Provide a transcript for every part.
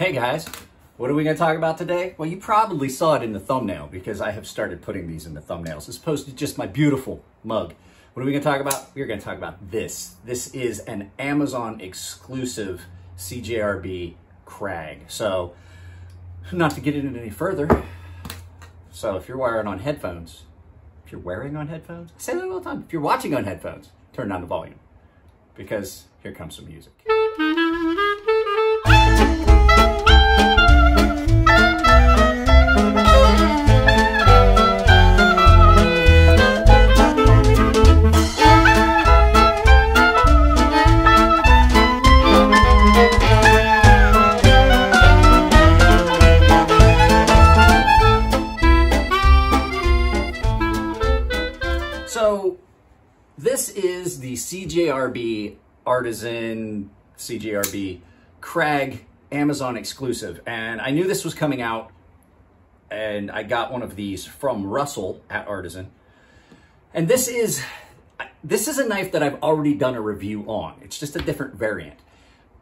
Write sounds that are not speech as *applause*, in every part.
Hey guys, what are we going to talk about today? Well, you probably saw it in the thumbnail because I have started putting these in the thumbnails as opposed to just my beautiful mug. What are we going to talk about? We're going to talk about this. This is an Amazon exclusive CJRB Crag. So, not to get into any further, so if you're wearing on headphones, if you're wearing on headphones, I say that all the time. If you're watching on headphones, turn down the volume because here comes some music. This is the CJRB Artisan CJRB Crag Amazon exclusive. And I knew this was coming out and I got one of these from Russell at Artisan. And this is, this is a knife that I've already done a review on. It's just a different variant,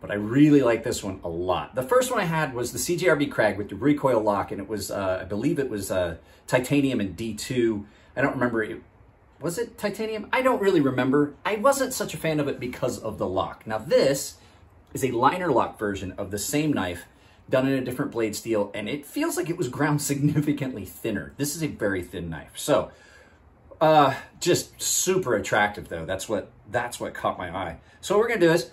but I really like this one a lot. The first one I had was the CJRB Crag with the recoil lock and it was, uh, I believe it was uh, titanium and D2. I don't remember, it, was it titanium? I don't really remember. I wasn't such a fan of it because of the lock. Now this is a liner lock version of the same knife done in a different blade steel and it feels like it was ground *laughs* significantly thinner. This is a very thin knife. So uh, just super attractive though. That's what, that's what caught my eye. So what we're gonna do is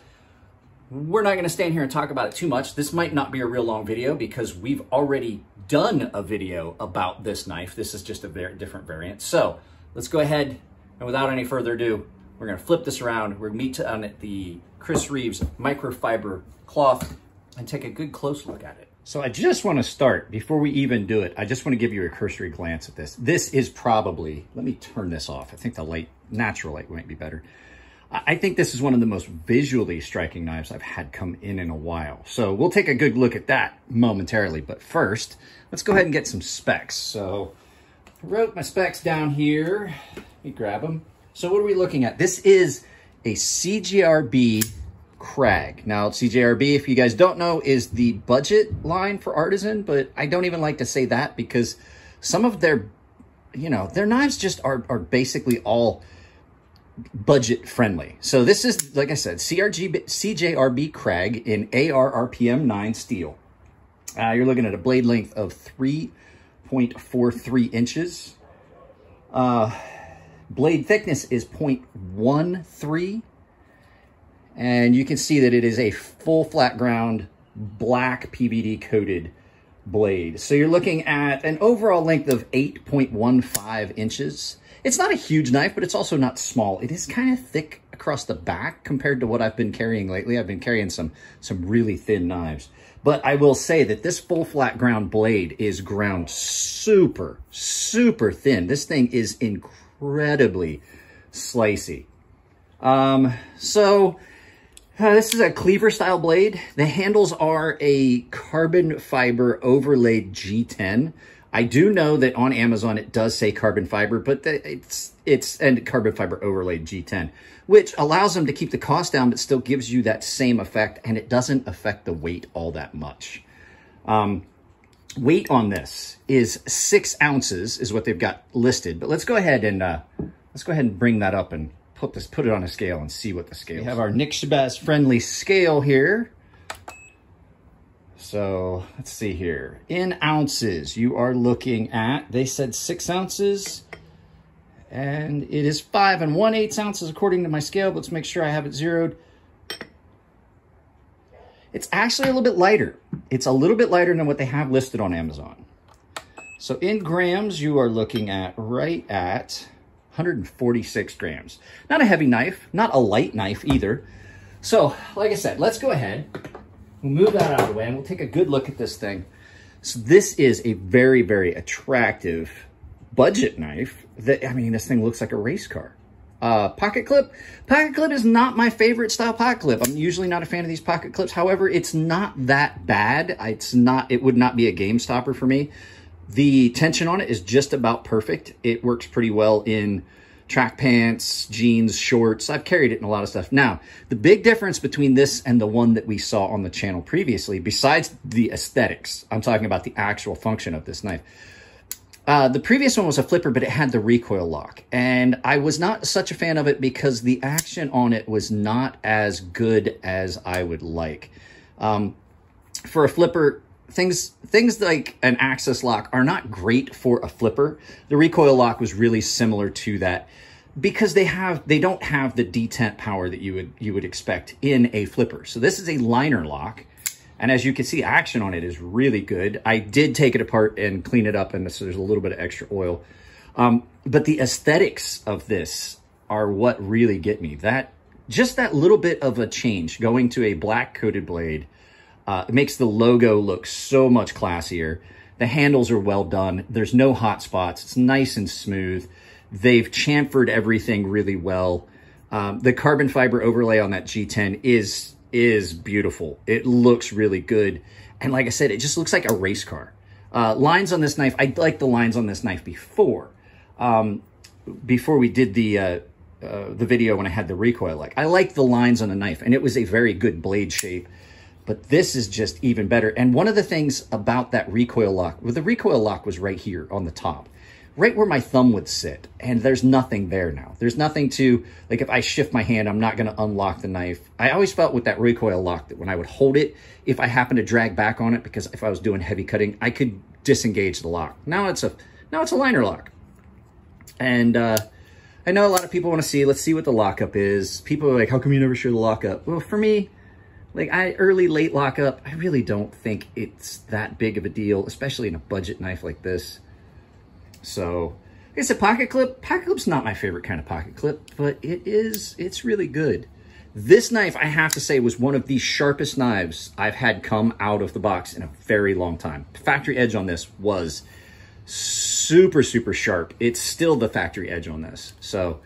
we're not gonna stand here and talk about it too much. This might not be a real long video because we've already done a video about this knife. This is just a very different variant. So let's go ahead and without any further ado, we're gonna flip this around. We're gonna meet on the Chris Reeves microfiber cloth and take a good close look at it. So I just wanna start, before we even do it, I just wanna give you a cursory glance at this. This is probably, let me turn this off. I think the light, natural light might be better. I think this is one of the most visually striking knives I've had come in in a while. So we'll take a good look at that momentarily. But first, let's go ahead and get some specs. So wrote my specs down here. Let me grab them. So what are we looking at? This is a CJRB Crag. Now, CJRB, if you guys don't know, is the budget line for Artisan, but I don't even like to say that because some of their, you know, their knives just are, are basically all budget friendly. So this is, like I said, CRG, CJRB Crag in AR RPM 9 steel. Uh, you're looking at a blade length of 3.43 inches. Uh, blade thickness is 0.13. And you can see that it is a full flat ground black PVD coated blade. So you're looking at an overall length of 8.15 inches. It's not a huge knife, but it's also not small. It is kind of thick across the back compared to what I've been carrying lately. I've been carrying some, some really thin knives. But I will say that this full flat ground blade is ground super, super thin. This thing is incredibly slicey. Um, so uh, this is a cleaver style blade. The handles are a carbon fiber overlaid G10. I do know that on Amazon it does say carbon fiber, but it's it's and carbon fiber overlaid G10, which allows them to keep the cost down, but still gives you that same effect, and it doesn't affect the weight all that much. Um, weight on this is six ounces, is what they've got listed. But let's go ahead and uh, let's go ahead and bring that up and put this put it on a scale and see what the scale. We have our Nick Shabazz friendly scale here. So let's see here. In ounces, you are looking at, they said six ounces, and it is five and one eighth ounces according to my scale. Let's make sure I have it zeroed. It's actually a little bit lighter. It's a little bit lighter than what they have listed on Amazon. So in grams, you are looking at right at 146 grams. Not a heavy knife, not a light knife either. So, like I said, let's go ahead. We'll move that out of the way and we'll take a good look at this thing. So this is a very, very attractive budget knife that, I mean, this thing looks like a race car. Uh, pocket clip. Pocket clip is not my favorite style pocket clip. I'm usually not a fan of these pocket clips. However, it's not that bad. It's not, it would not be a game stopper for me. The tension on it is just about perfect. It works pretty well in track pants, jeans, shorts. I've carried it in a lot of stuff. Now, the big difference between this and the one that we saw on the channel previously, besides the aesthetics, I'm talking about the actual function of this knife. Uh, the previous one was a flipper, but it had the recoil lock. And I was not such a fan of it because the action on it was not as good as I would like. Um, for a flipper, things things like an access lock are not great for a flipper. The recoil lock was really similar to that because they have they don't have the detent power that you would you would expect in a flipper. So this is a liner lock. And as you can see, action on it is really good. I did take it apart and clean it up, and so there's a little bit of extra oil. Um, but the aesthetics of this are what really get me. That just that little bit of a change, going to a black coated blade, uh, it makes the logo look so much classier. The handles are well done. There's no hot spots. It's nice and smooth. They've chamfered everything really well. Um, the carbon fiber overlay on that G10 is is beautiful. It looks really good. And like I said, it just looks like a race car. Uh, lines on this knife, I like the lines on this knife before. Um, before we did the uh, uh, the video when I had the recoil like. I like the lines on the knife, and it was a very good blade shape. But this is just even better. And one of the things about that recoil lock, well, the recoil lock was right here on the top right where my thumb would sit. And there's nothing there now. There's nothing to, like if I shift my hand, I'm not going to unlock the knife. I always felt with that recoil lock that when I would hold it, if I happened to drag back on it, because if I was doing heavy cutting, I could disengage the lock. Now it's a, now it's a liner lock. And, uh, I know a lot of people want to see, let's see what the lockup is. People are like, how come you never show the lockup? Well, for me, like I early, late lockup, I really don't think it's that big of a deal, especially in a budget knife like this. So, it's a pocket clip, pocket clip's not my favorite kind of pocket clip, but it is, it's really good. This knife, I have to say, was one of the sharpest knives I've had come out of the box in a very long time. Factory edge on this was super, super sharp. It's still the factory edge on this. So,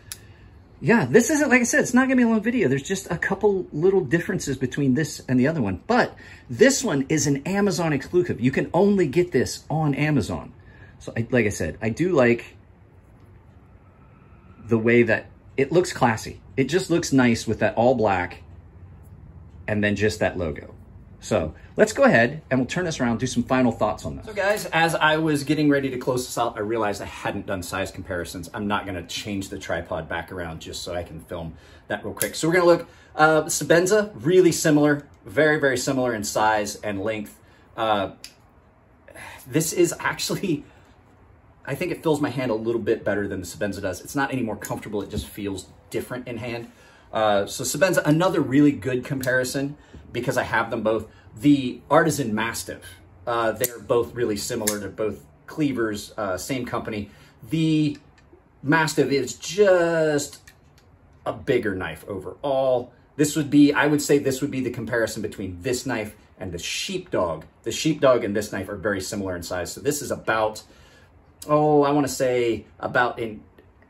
yeah, this isn't, like I said, it's not going to be a long video. There's just a couple little differences between this and the other one. But this one is an Amazon exclusive. You can only get this on Amazon. So I, like I said, I do like the way that it looks classy. It just looks nice with that all black and then just that logo. So let's go ahead and we'll turn this around, do some final thoughts on this. So guys, as I was getting ready to close this out, I realized I hadn't done size comparisons. I'm not gonna change the tripod back around just so I can film that real quick. So we're gonna look, uh, Sebenza, really similar, very, very similar in size and length. Uh, this is actually I think it fills my hand a little bit better than the Sebenza does. It's not any more comfortable. It just feels different in hand. Uh, so Sebenza, another really good comparison because I have them both. The Artisan Mastiff, uh, they're both really similar. They're both cleavers, uh, same company. The Mastiff is just a bigger knife overall. This would be, I would say this would be the comparison between this knife and the Sheepdog. The Sheepdog and this knife are very similar in size. So this is about oh, I want to say about in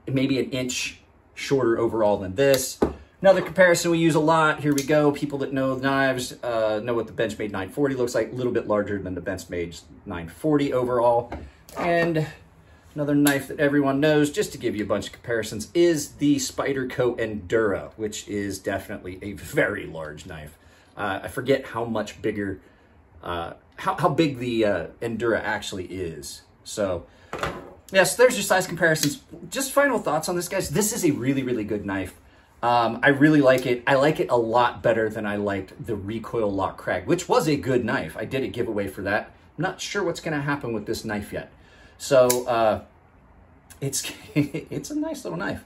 maybe an inch shorter overall than this. Another comparison we use a lot, here we go. People that know knives uh, know what the Benchmade 940 looks like, a little bit larger than the Benchmade 940 overall. And another knife that everyone knows, just to give you a bunch of comparisons, is the Spyderco Endura, which is definitely a very large knife. Uh, I forget how much bigger, uh, how, how big the uh, Endura actually is. So yes, there's your size comparisons. Just final thoughts on this, guys. This is a really, really good knife. Um, I really like it. I like it a lot better than I liked the Recoil Lock Crag, which was a good knife. I did a giveaway for that. I'm not sure what's going to happen with this knife yet. So uh, it's *laughs* it's a nice little knife.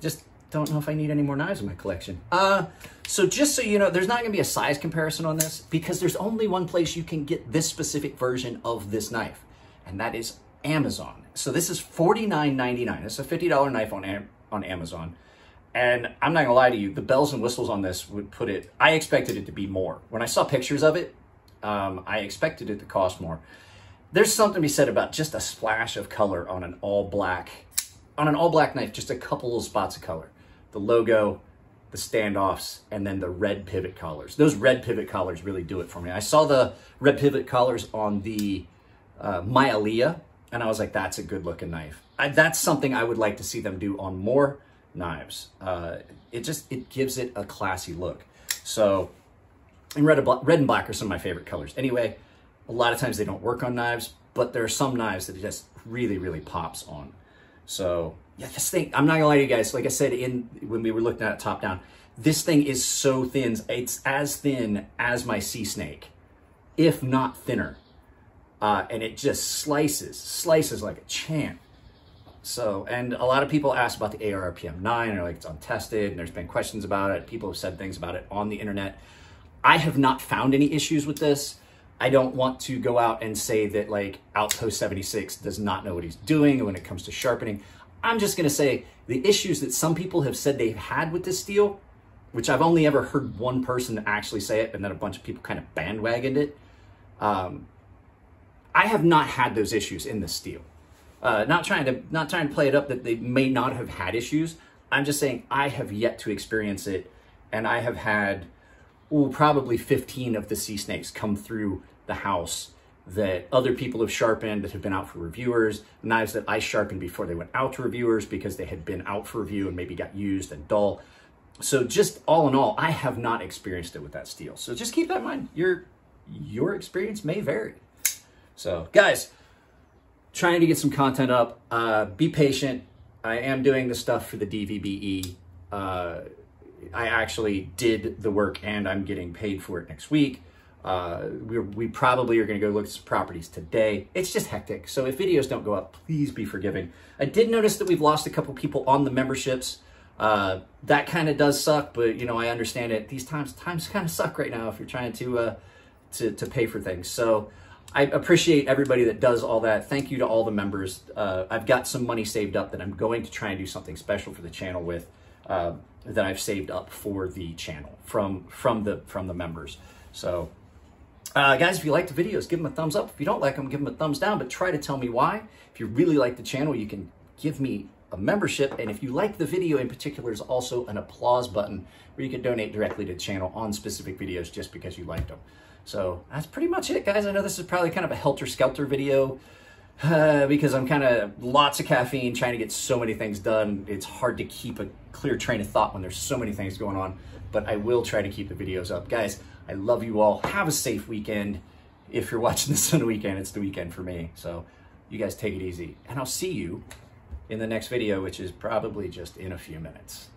Just don't know if I need any more knives in my collection. Uh, so just so you know, there's not going to be a size comparison on this because there's only one place you can get this specific version of this knife, and that is Amazon. So this is $49.99. It's a $50 knife on, on Amazon. And I'm not gonna lie to you, the bells and whistles on this would put it, I expected it to be more. When I saw pictures of it, um, I expected it to cost more. There's something to be said about just a splash of color on an all black, on an all black knife, just a couple of spots of color. The logo, the standoffs, and then the red pivot collars. Those red pivot collars really do it for me. I saw the red pivot collars on the uh, Maileah and I was like, that's a good looking knife. I, that's something I would like to see them do on more. Knives. Uh, it just, it gives it a classy look. So, and red and, black, red and black are some of my favorite colors. Anyway, a lot of times they don't work on knives, but there are some knives that it just really, really pops on. So yeah, this thing, I'm not gonna lie to you guys, like I said in when we were looking at it top down, this thing is so thin. It's as thin as my sea snake, if not thinner. Uh, and it just slices, slices like a champ. So, and a lot of people ask about the ARPM 9 and like it's untested and there's been questions about it. People have said things about it on the internet. I have not found any issues with this. I don't want to go out and say that like Outpost 76 does not know what he's doing when it comes to sharpening. I'm just going to say the issues that some people have said they've had with this steel, which I've only ever heard one person actually say it, and then a bunch of people kind of bandwagoned it. Um, I have not had those issues in this steel. Uh, not trying to not trying to play it up that they may not have had issues. I'm just saying I have yet to experience it, and I have had ooh, probably 15 of the sea snakes come through the house that other people have sharpened that have been out for reviewers, knives that I sharpened before they went out to reviewers because they had been out for review and maybe got used and dull. So just all in all, I have not experienced it with that steel. So just keep that in mind. Your, your experience may vary. So guys, trying to get some content up. Uh, be patient. I am doing the stuff for the DVBE. Uh, I actually did the work and I'm getting paid for it next week. Uh, we, probably are going to go look at some properties today. It's just hectic. So if videos don't go up, please be forgiving. I did notice that we've lost a couple people on the memberships. Uh, that kind of does suck, but you know, I understand it. These times, times kind of suck right now if you're trying to, uh, to, to pay for things. So I appreciate everybody that does all that. Thank you to all the members. Uh, I've got some money saved up that I'm going to try and do something special for the channel with, uh, that I've saved up for the channel from, from the, from the members. So uh, guys, if you like the videos, give them a thumbs up. If you don't like them, give them a thumbs down, but try to tell me why. If you really like the channel, you can give me a membership. And if you like the video in particular, there's also an applause button where you can donate directly to the channel on specific videos just because you liked them. So that's pretty much it, guys. I know this is probably kind of a helter-skelter video uh, *sighs* because I'm kind of lots of caffeine, trying to get so many things done. It's hard to keep a clear train of thought when there's so many things going on, but I will try to keep the videos up. Guys, I love you all. Have a safe weekend. If you're *laughs* watching this on the weekend, it's the weekend for me. So you guys take it easy. And I'll see you in the next video, which is probably just in a few minutes.